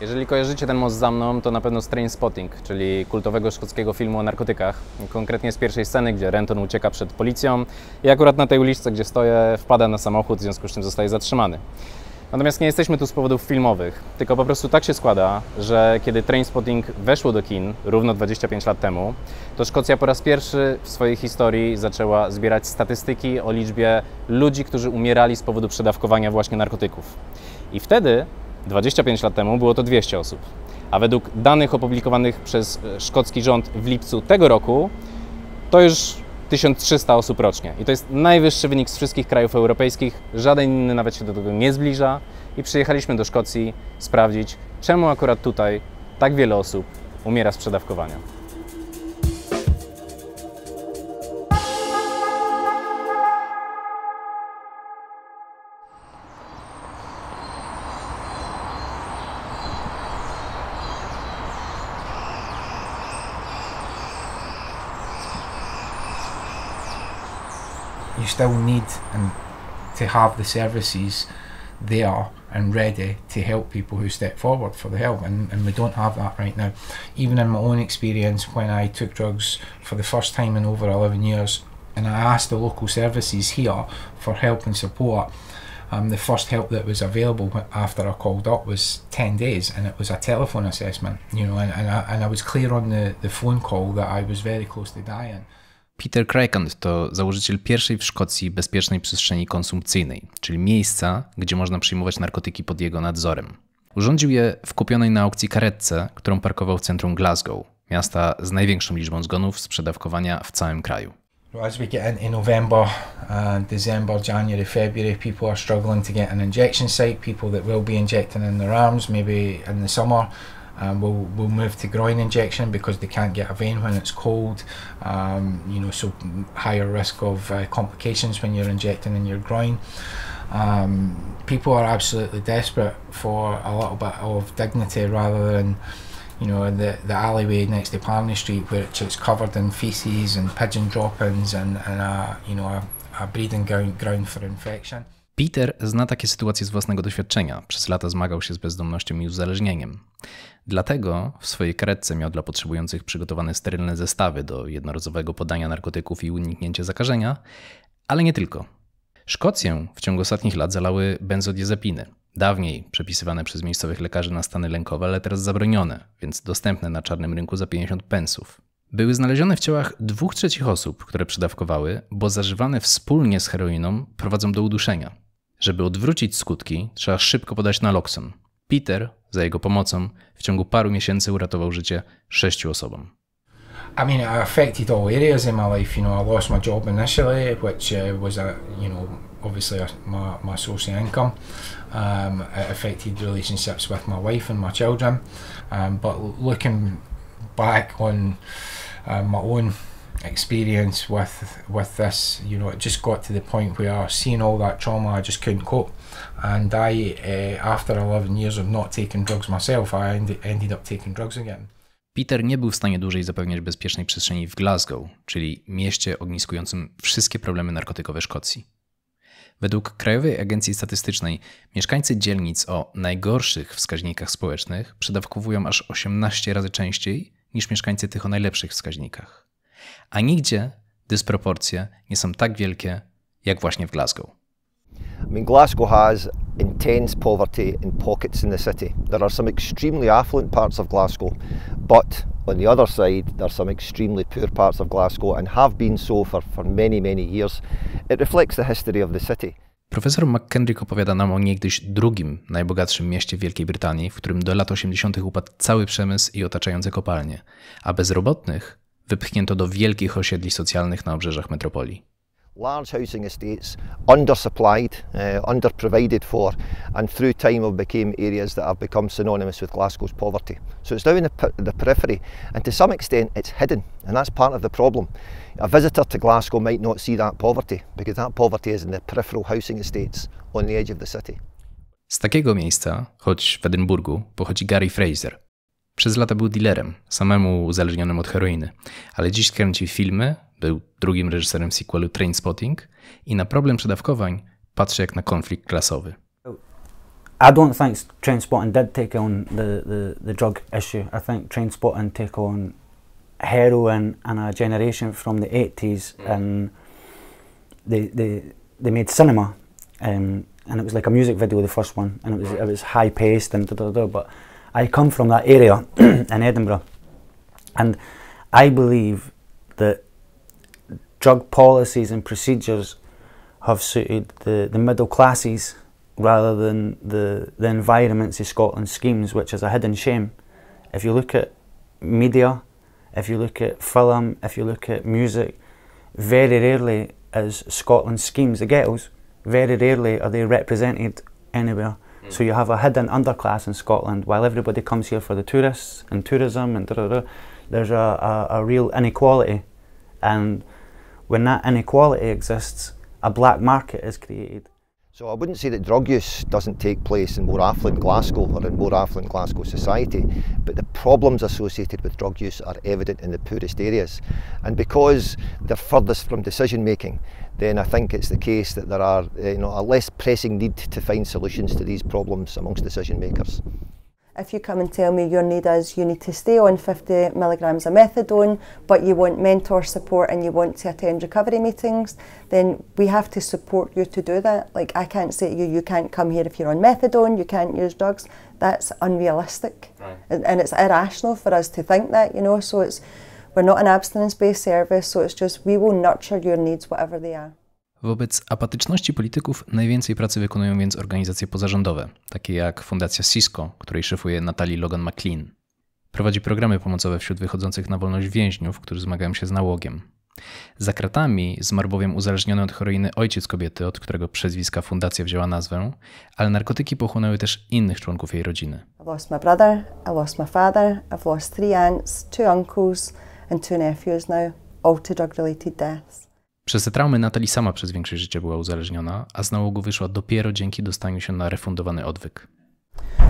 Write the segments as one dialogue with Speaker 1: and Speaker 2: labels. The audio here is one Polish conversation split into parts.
Speaker 1: Jeżeli kojarzycie ten most za mną, to na pewno z Trainspotting, czyli kultowego szkockiego filmu o narkotykach. Konkretnie z pierwszej sceny, gdzie Renton ucieka przed policją i akurat na tej uliczce, gdzie stoję, wpada na samochód, w związku z czym zostaje zatrzymany. Natomiast nie jesteśmy tu z powodów filmowych, tylko po prostu tak się składa, że kiedy Trainspotting weszło do kin równo 25 lat temu, to Szkocja po raz pierwszy w swojej historii zaczęła zbierać statystyki o liczbie ludzi, którzy umierali z powodu przedawkowania właśnie narkotyków. I wtedy 25 lat temu było to 200 osób, a według danych opublikowanych przez e, szkocki rząd w lipcu tego roku to już 1300 osób rocznie. I to jest najwyższy wynik z wszystkich krajów europejskich. Żaden inny nawet się do tego nie zbliża. I przyjechaliśmy do Szkocji sprawdzić, czemu akurat tutaj tak wiele osób umiera z przedawkowania.
Speaker 2: You still need and to have the services there and ready to help people who step forward for the help and, and we don't have that right now. Even in my own experience when I took drugs for the first time in over 11 years and I asked the local services here for help and support um, the first help that was available after I called up was 10 days and it was a telephone assessment you know and, and, I, and I was clear on the, the phone call that I was very close to dying
Speaker 3: Peter Craickand to założyciel pierwszej w Szkocji bezpiecznej przestrzeni konsumpcyjnej, czyli miejsca, gdzie można przyjmować narkotyki pod jego nadzorem. Urządził je w kupionej na aukcji karetce, którą parkował w centrum Glasgow, miasta z największą liczbą zgonów z przedawkowania w całym kraju.
Speaker 2: As we get into November, uh, December, January, February, people are struggling to get an injection site. People that will be injecting in their arms, maybe in the summer, um, will will move to groin injection because they can't get a vein when it's cold. Um, you know, so higher risk of uh, complications when you're injecting in your groin. Um, people are absolutely desperate for a little bit of dignity rather than you know, the, the alleyway next to Parney Street, which is covered in feces and pigeon droppings and, and a, you know, a, a breeding ground, ground for infection.
Speaker 3: Peter zna takie sytuacje z własnego doświadczenia. Przez lata zmagał się z bezdomnością i uzależnieniem. Dlatego w swojej karetce miał dla potrzebujących przygotowane sterylne zestawy do jednorazowego podania narkotyków i uniknięcia zakażenia, ale nie tylko. Szkocję w ciągu ostatnich lat zalały benzodiazepiny. Dawniej przepisywane przez miejscowych lekarzy na stany lękowe, ale teraz zabronione, więc dostępne na czarnym rynku za 50 pensów. Były znalezione w ciałach dwóch trzecich osób, które przydawkowały, bo zażywane wspólnie z heroiną prowadzą do uduszenia. Żeby odwrócić skutki, trzeba szybko podać naloxon. Peter, za jego pomocą, w ciągu paru miesięcy uratował życie sześciu osobom.
Speaker 2: I mean, it affected all areas in my life. You know, I lost my job initially, which uh, was a, you know, obviously a, my, my source of income. Um, it affected relationships with my wife and my children. Um, but looking back on uh, my own experience with with this, you know, it just got to the point where seeing all that trauma, I just couldn't cope. And I, uh, after 11 years of not taking drugs myself, I ended, ended up taking drugs again.
Speaker 3: Peter nie był w stanie dłużej zapewniać bezpiecznej przestrzeni w Glasgow, czyli mieście ogniskującym wszystkie problemy narkotykowe Szkocji. Według Krajowej Agencji Statystycznej mieszkańcy dzielnic o najgorszych wskaźnikach społecznych przedawkowują aż 18 razy częściej niż mieszkańcy tych o najlepszych wskaźnikach. A nigdzie dysproporcje nie są tak wielkie jak właśnie w Glasgow.
Speaker 4: I mean, Glasgow has intense poverty in pockets in the city. There are some extremely affluent parts of Glasgow, but on the other side, there are some extremely poor parts of Glasgow and have been so for, for many, many years. It reflects the history of the city.
Speaker 3: Profesor McKendrick opowiada nam o niegdyś drugim najbogatszym mieście w Wielkiej Brytanii, w którym do lat 80. upadł cały przemysł i otaczające kopalnie, a bezrobotnych wypchnięto do wielkich osiedli socjalnych na obrzeżach metropolii.
Speaker 4: Large housing estates, undersupplied, uh, underprovided for, and through time have become areas that have become synonymous with Glasgow's poverty. So it's now in the, the periphery, and to some extent it's hidden, and that's part of the problem. A visitor to Glasgow might not see that poverty because that poverty is in the peripheral housing estates on the edge of the city.
Speaker 3: Z takiego miejsca, choć w Edynburgu, pochodzi Gary Fraser. Przez lata był dealerem, samemu uzależnionym od heroiny, ale dziś kręci filmy, był drugim reżyserem sequelu Trainspotting i na problem przedawkowań patrzy jak na konflikt klasowy.
Speaker 5: I don't think train spotting did take on the, the, the drug issue. I think train spotting take on heroin and a generation from the 80s
Speaker 1: Mm.
Speaker 5: and they, they, they made cinema um, and it was like a music video the first one and it was, it was high paced and da, da, da, but I come from that area in Edinburgh and I believe that drug policies and procedures have suited the, the middle classes rather than the, the environments of Scotland's schemes, which is a hidden shame. If you look at media, if you look at film, if you look at music, very rarely is Scotland's schemes, the ghettos, very rarely are they represented anywhere. Mm. So you have a hidden underclass in Scotland while everybody comes here for the tourists and tourism and. There's a, a, a real inequality, and when that inequality exists, a black market is created.
Speaker 4: So I wouldn't say that drug use doesn't take place in more affluent Glasgow or in more affluent Glasgow society, but the problems associated with drug use are evident in the poorest areas. And because they're furthest from decision making, then I think it's the case that there are uh, you know, a less pressing need to find solutions to these problems amongst decision makers.
Speaker 6: If you come and tell me your need is you need to stay on 50 milligrams of methadone, but you want mentor support and you want to attend recovery meetings, then we have to support you to do that. Like, I can't say to you, you can't come here if you're on methadone, you can't use drugs. That's unrealistic. And, and it's irrational for us to think that, you know. So it's, we're not an abstinence based service, so it's just we will nurture your needs, whatever they are.
Speaker 3: Wobec apatyczności polityków najwięcej pracy wykonują więc organizacje pozarządowe, takie jak Fundacja Cisco, której szefuje Natalie Logan McLean. Prowadzi programy pomocowe wśród wychodzących na wolność więźniów, którzy zmagają się z nałogiem. Za kratami zmarł bowiem uzależniony od heroiny ojciec kobiety, od którego przezwiska fundacja wzięła nazwę, ale narkotyki pochłonęły też innych członków jej rodziny.
Speaker 6: I've lost my brother, I lost my father, I've lost three aunts, two uncles, and two nephews now, all to drug related deaths.
Speaker 3: Przez te traumy Natalie sama przez większość życia była uzależniona, a z nałogu wyszła dopiero dzięki dostaniu się na refundowany odwyk.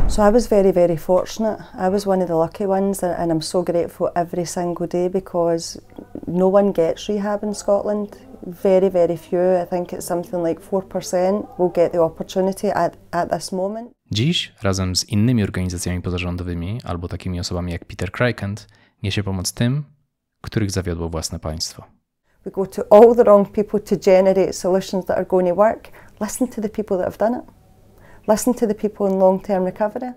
Speaker 6: So I was very, very fortunate. I was one of the lucky ones, and, I'm so grateful every single day because no one gets rehab in Scotland. Very, very few. I think it's something like 4% will get the opportunity at, at this moment.
Speaker 3: Dziś, razem z innymi organizacjami pozarządowymi albo takimi osobami jak Peter Krykent, niesie pomoc tym, których zawiodło własne państwo.
Speaker 6: We go to all the wrong people to generate solutions that are going to work. Listen to the people that have done it. Listen to the people in long term recovery.